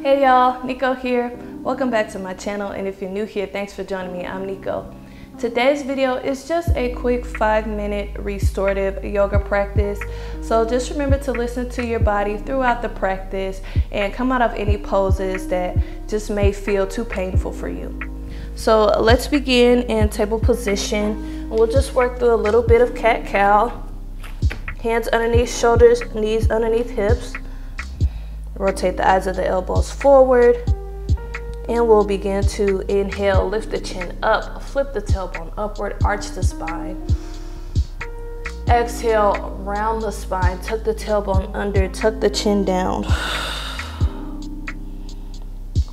Hey y'all, Nico here. Welcome back to my channel and if you're new here, thanks for joining me. I'm Nico. Today's video is just a quick five minute restorative yoga practice. So just remember to listen to your body throughout the practice and come out of any poses that just may feel too painful for you. So let's begin in table position. We'll just work through a little bit of cat-cow. Hands underneath shoulders, knees underneath hips. Rotate the eyes of the elbows forward. And we'll begin to inhale, lift the chin up, flip the tailbone upward, arch the spine. Exhale, round the spine, tuck the tailbone under, tuck the chin down.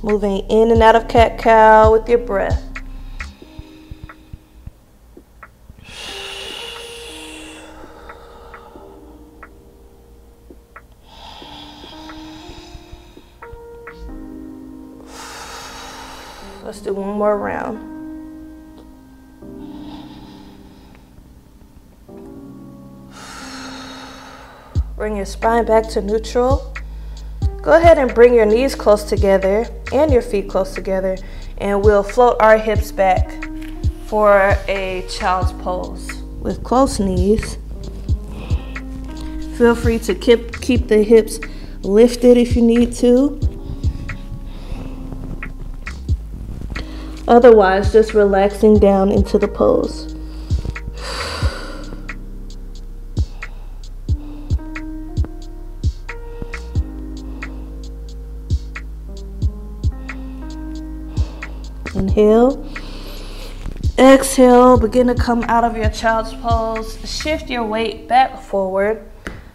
Moving in and out of cat-cow with your breath. Let's do one more round. Bring your spine back to neutral. Go ahead and bring your knees close together and your feet close together and we'll float our hips back for a child's pose with close knees. Feel free to keep, keep the hips lifted if you need to. Otherwise, just relaxing down into the pose. Inhale. Exhale, begin to come out of your child's pose. Shift your weight back forward.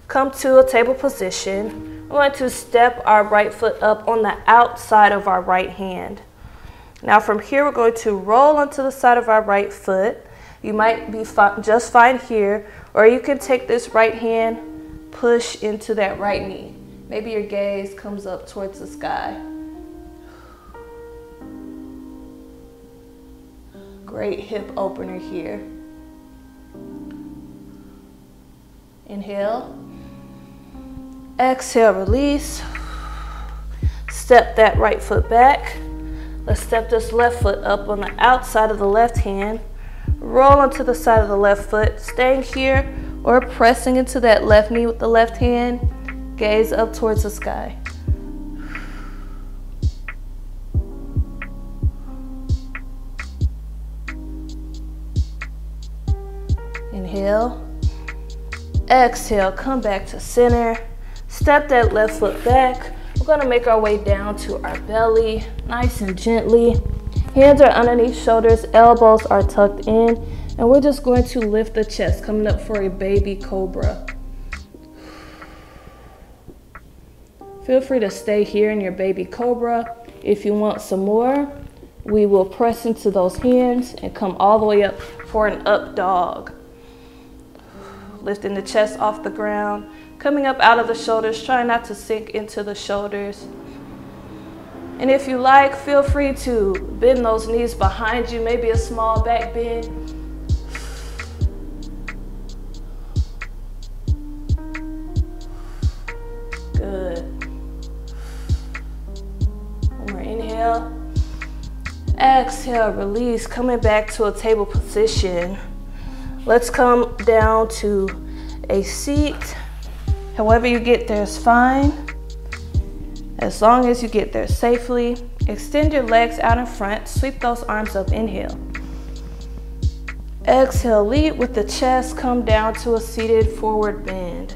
Come to a table position. We're going to step our right foot up on the outside of our right hand. Now from here, we're going to roll onto the side of our right foot. You might be fi just fine here, or you can take this right hand, push into that right knee. Maybe your gaze comes up towards the sky. Great hip opener here. Inhale. Exhale, release. Step that right foot back. Let's step this left foot up on the outside of the left hand. Roll onto the side of the left foot, staying here or pressing into that left knee with the left hand. Gaze up towards the sky. Inhale. Exhale, come back to center. Step that left foot back. We're gonna make our way down to our belly, nice and gently. Hands are underneath shoulders, elbows are tucked in, and we're just going to lift the chest, coming up for a baby cobra. Feel free to stay here in your baby cobra. If you want some more, we will press into those hands and come all the way up for an up dog. Lifting the chest off the ground, coming up out of the shoulders, try not to sink into the shoulders. And if you like, feel free to bend those knees behind you, maybe a small back bend. Good. One more inhale. Exhale, release, coming back to a table position. Let's come down to a seat. However you get there is fine. As long as you get there safely, extend your legs out in front, sweep those arms up, inhale. Exhale, lead with the chest, come down to a seated forward bend.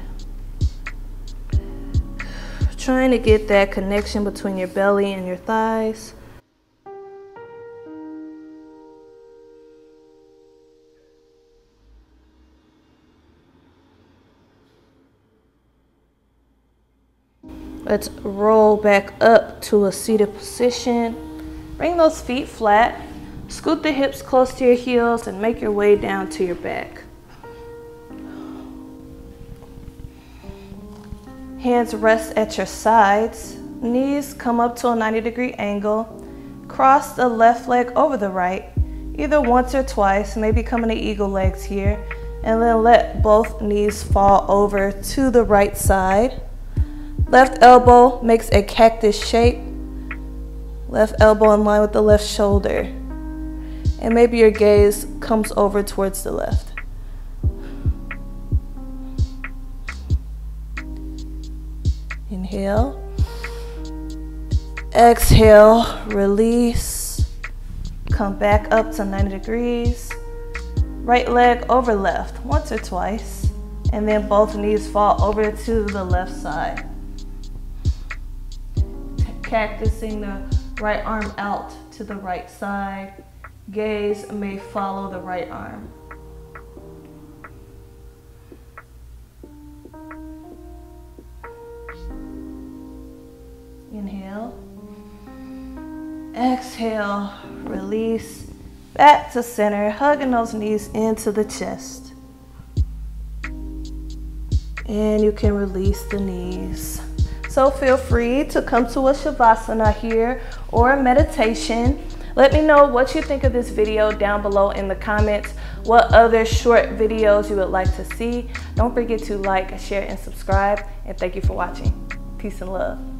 Trying to get that connection between your belly and your thighs. Let's roll back up to a seated position. Bring those feet flat. Scoot the hips close to your heels and make your way down to your back. Hands rest at your sides. Knees come up to a 90 degree angle. Cross the left leg over the right, either once or twice, maybe coming to eagle legs here. And then let both knees fall over to the right side. Left elbow makes a cactus shape. Left elbow in line with the left shoulder. And maybe your gaze comes over towards the left. Inhale. Exhale, release. Come back up to 90 degrees. Right leg over left, once or twice. And then both knees fall over to the left side. Cactusing the right arm out to the right side. Gaze may follow the right arm. Inhale. Exhale, release back to center, hugging those knees into the chest. And you can release the knees. So feel free to come to a Shavasana here or a meditation. Let me know what you think of this video down below in the comments. What other short videos you would like to see. Don't forget to like, share, and subscribe. And thank you for watching. Peace and love.